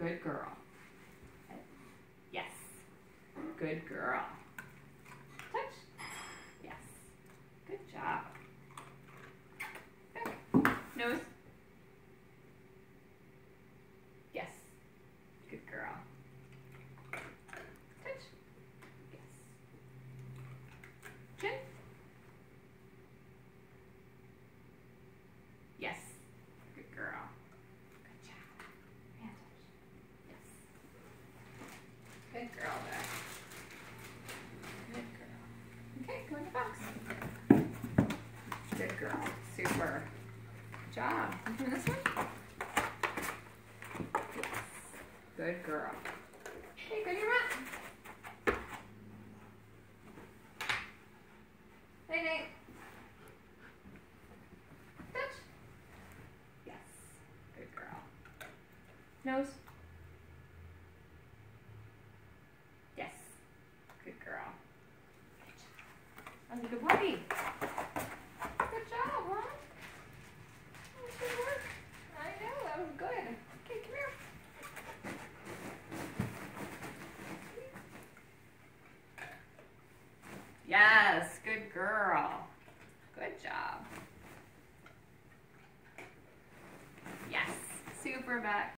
Good girl. Yes. Good girl. Touch. Yes. Good job. Good. Nose. Yes. Good girl. Touch. Yes. Chin. Yes. Good girl. Good job. And touch. Yes. Good girl there. Good girl. Okay, go in the box. Good girl. Super. Good job. And this one? Yes. Good girl. Okay, go to your mat. Hey, Nate. Touch. Yes. Good girl. Nose. Yes. Good girl. Good job. That was a good party. Good job, huh? That was good work. I know, that was good. Okay, come here. Yes, good girl. Good job. Yes, super back.